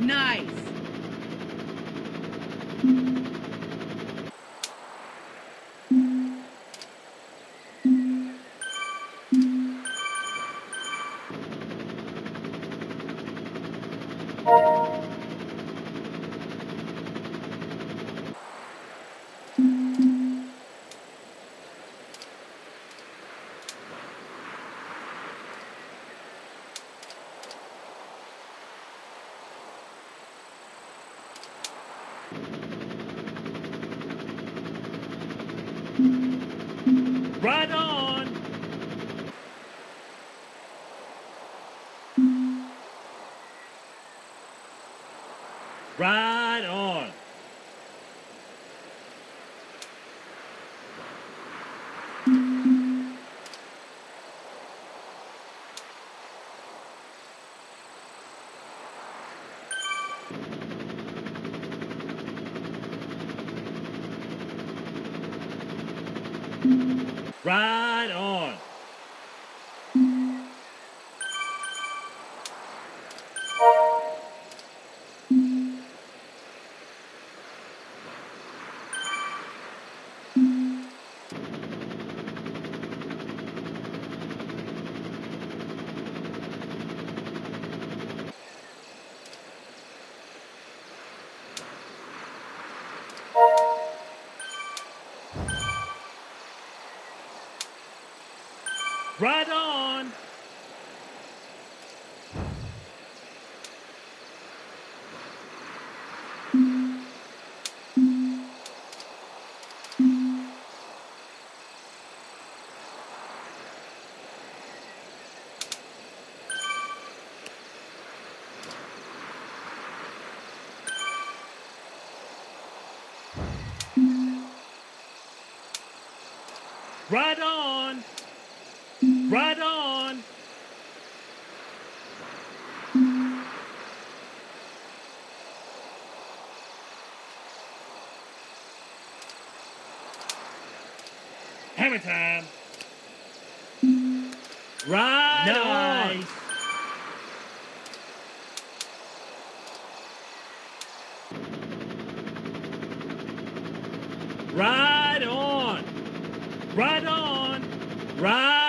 Nice. Right on. Right on. Right on. Right on! Ride on. ride on. ride.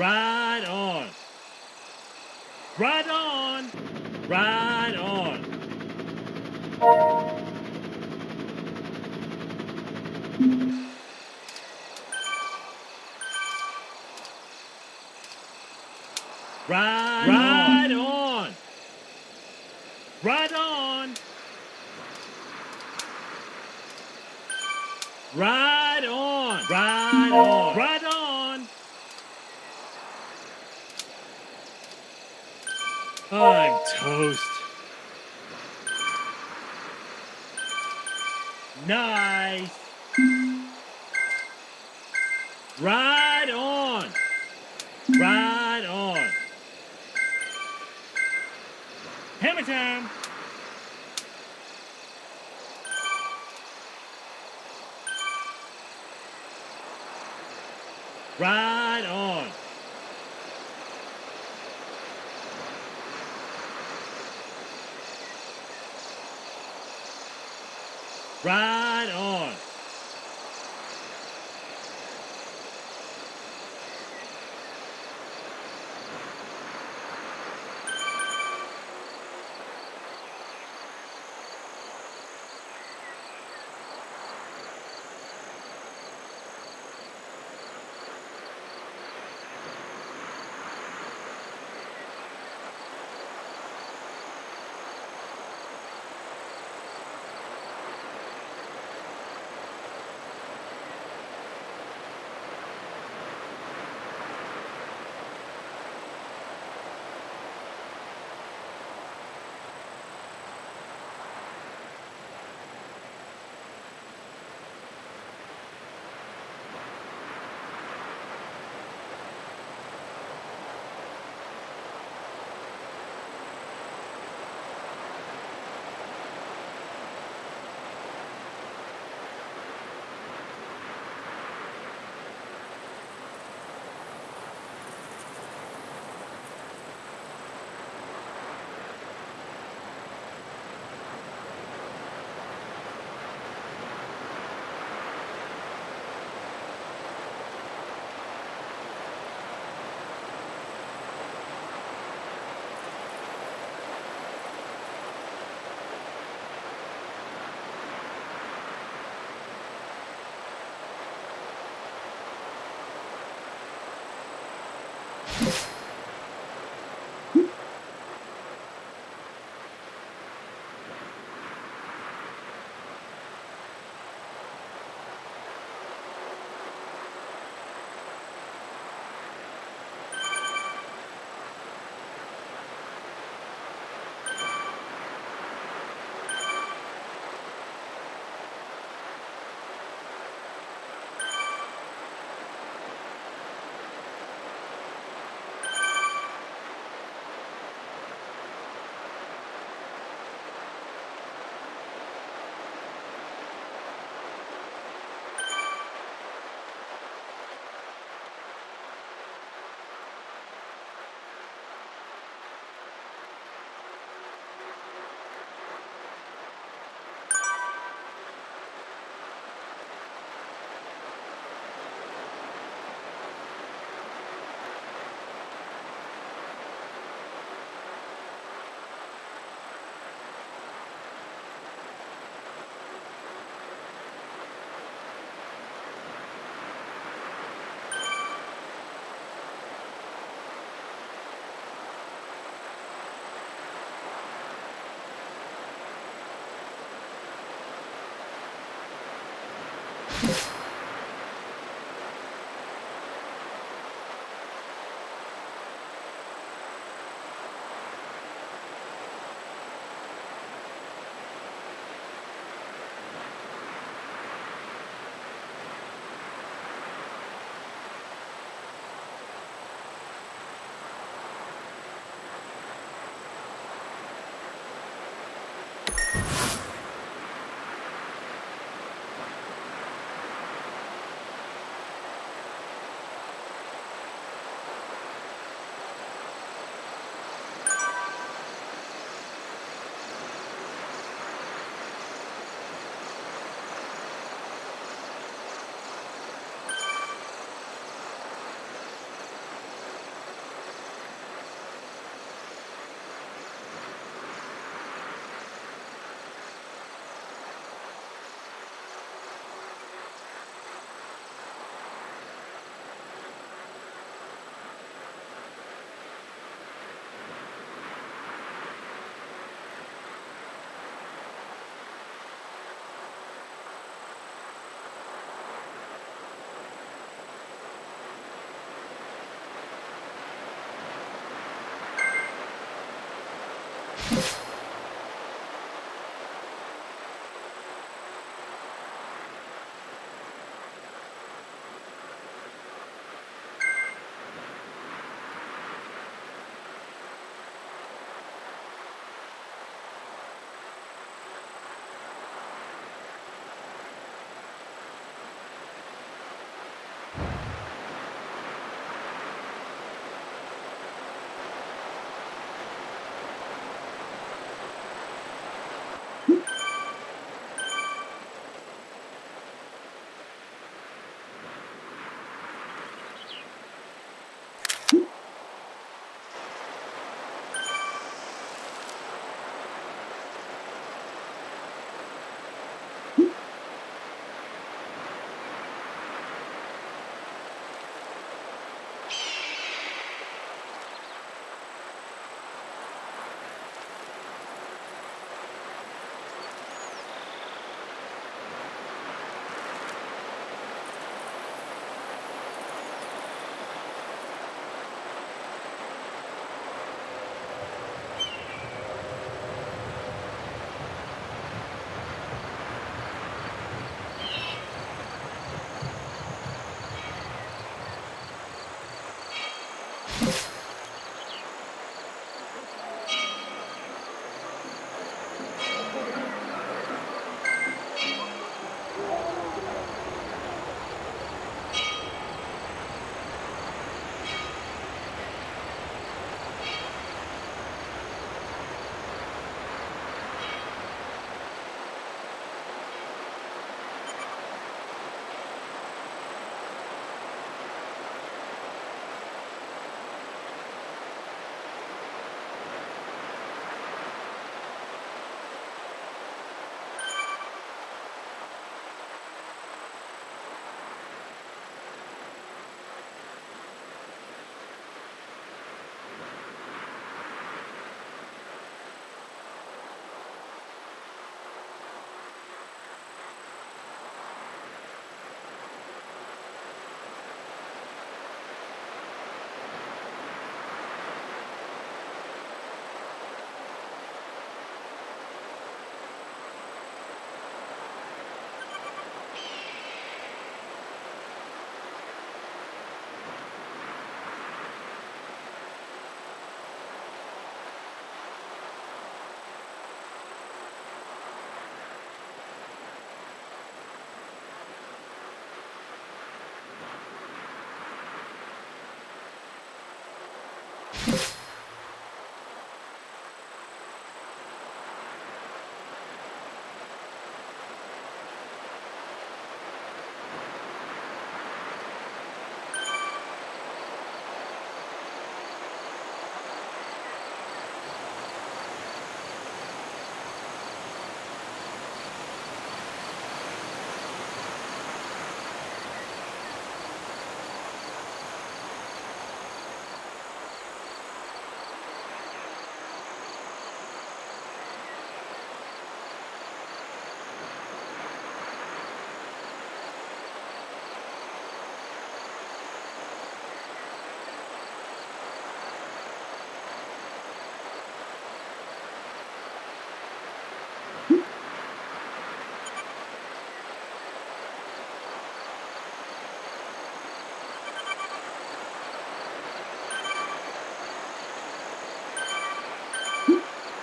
Right on. Right on. Right on. Right. Ride on. Ride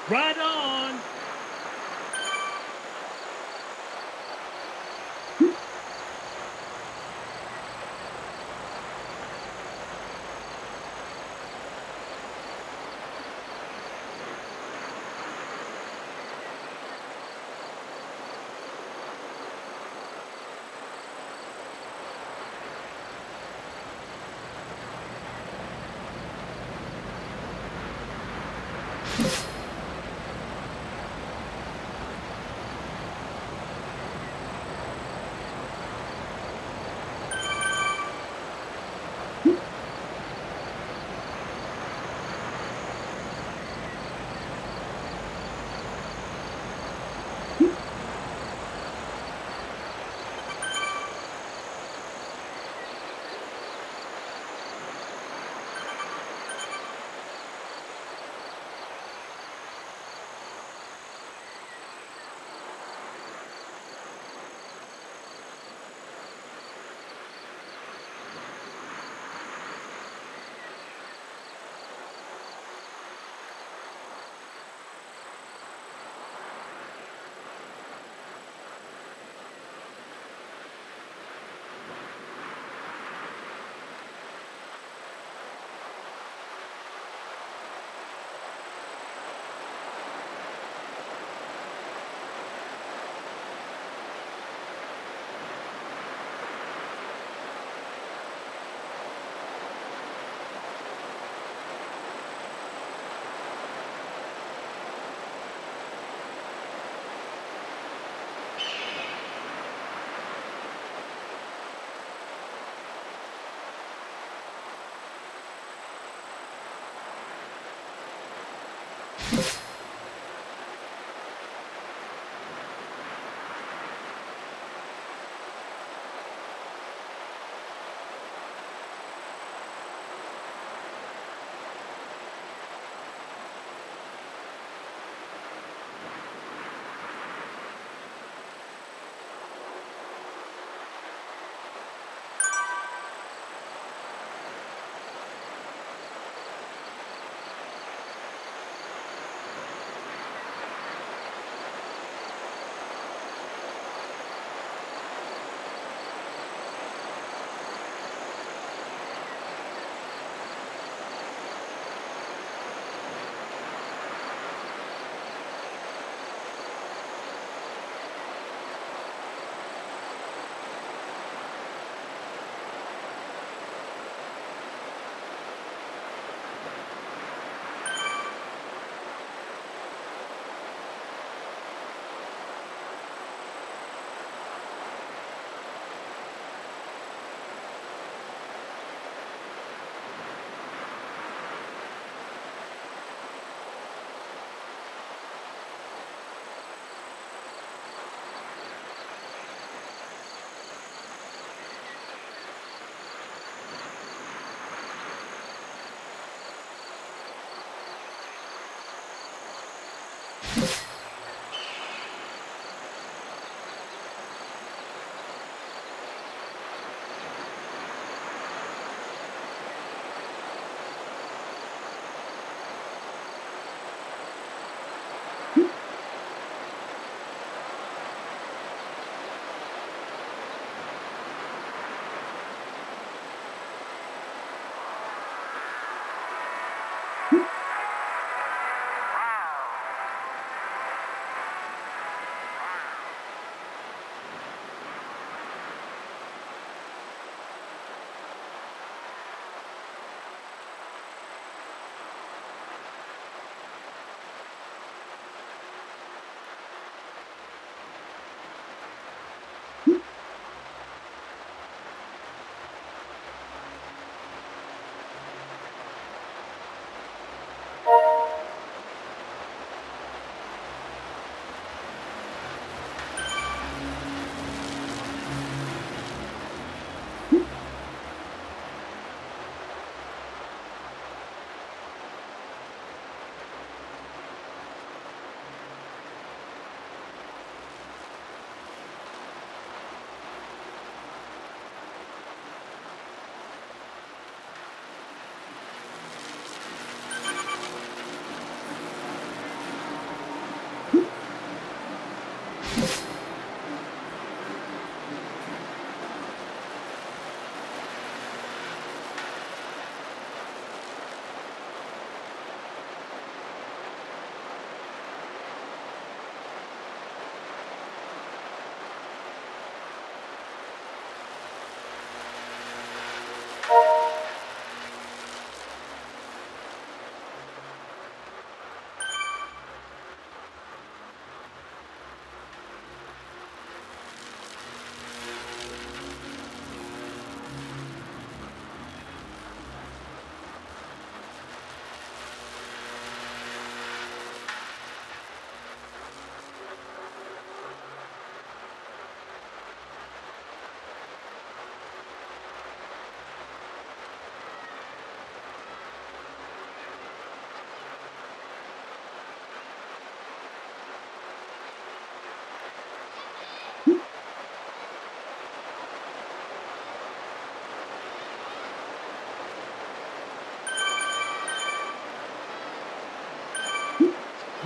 Right on.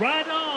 Right on.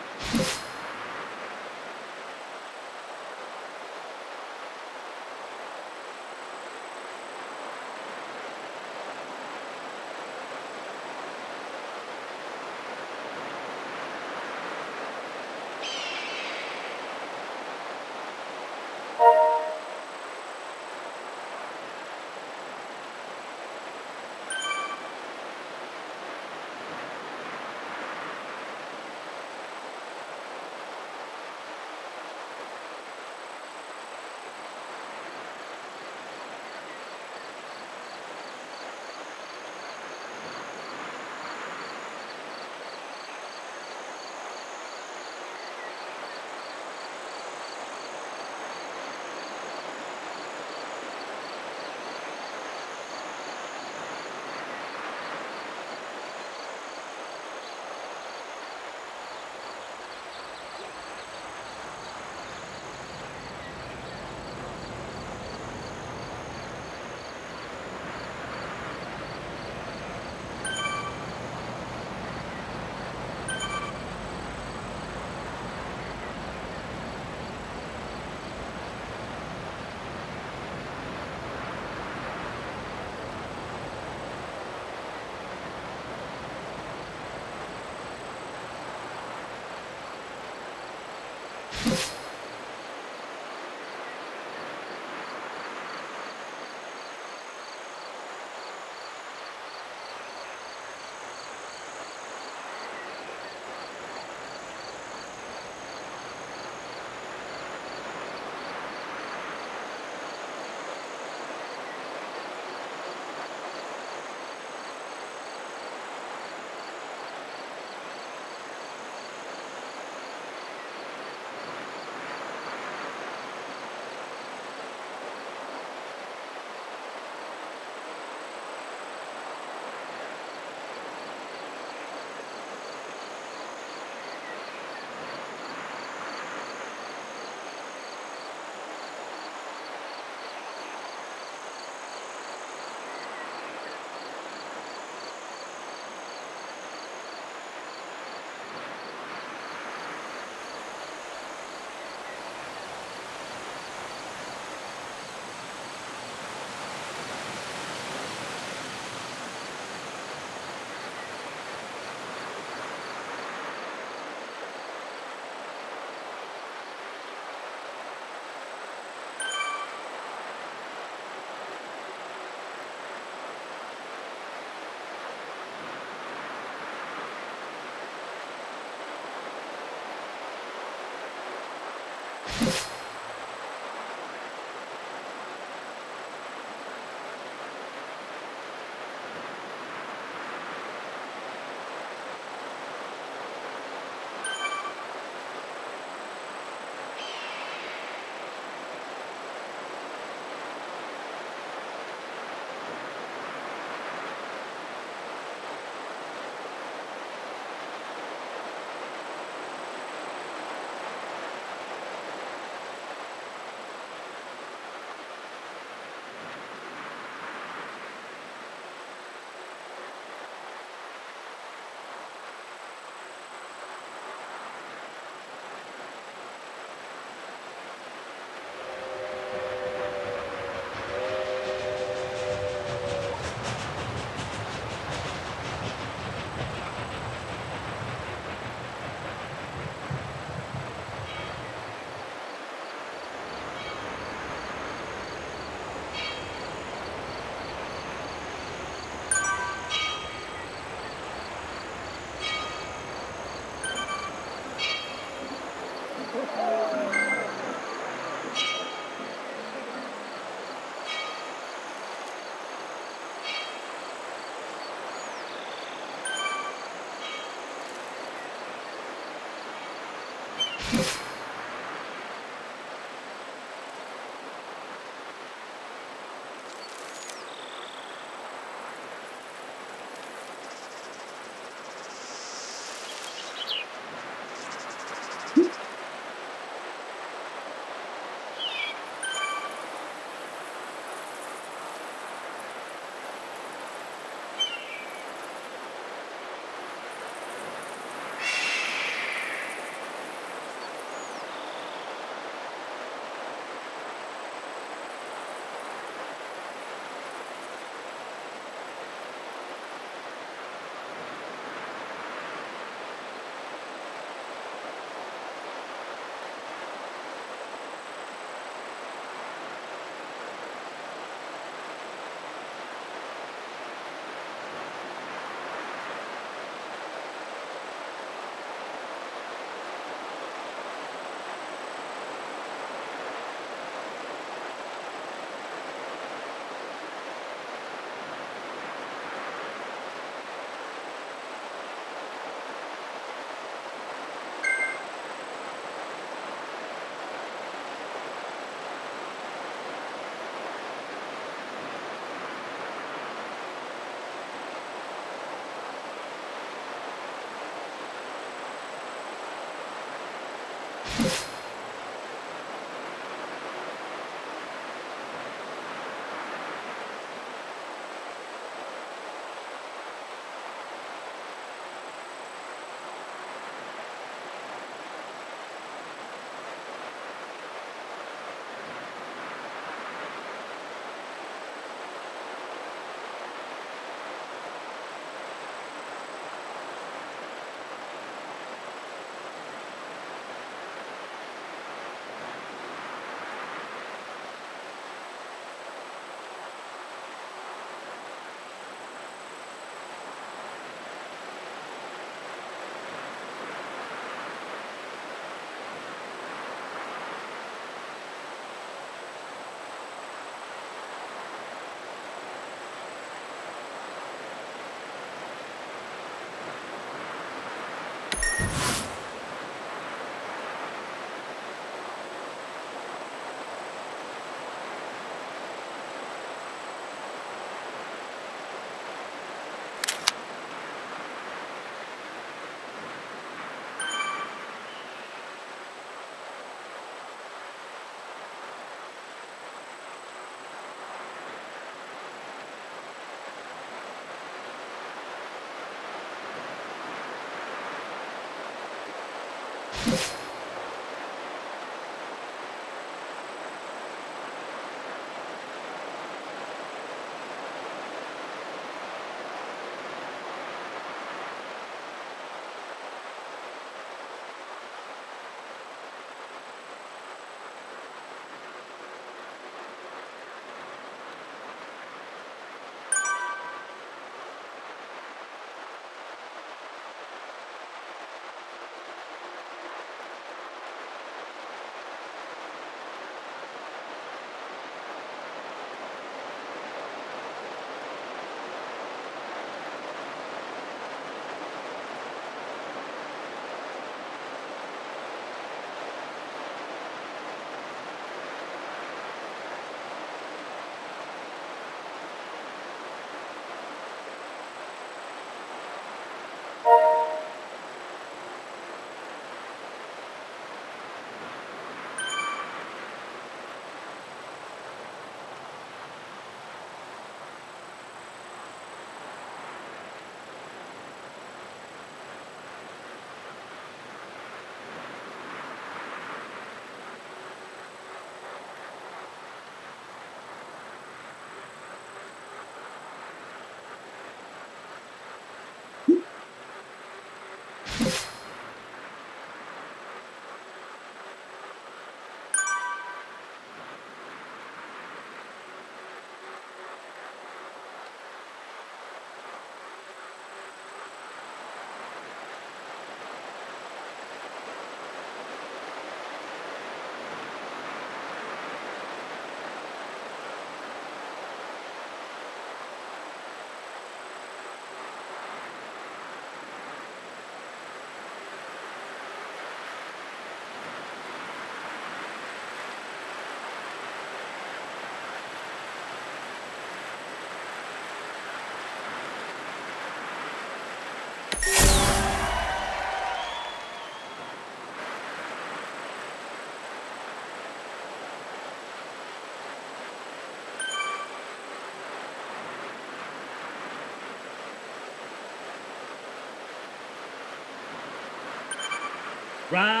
Right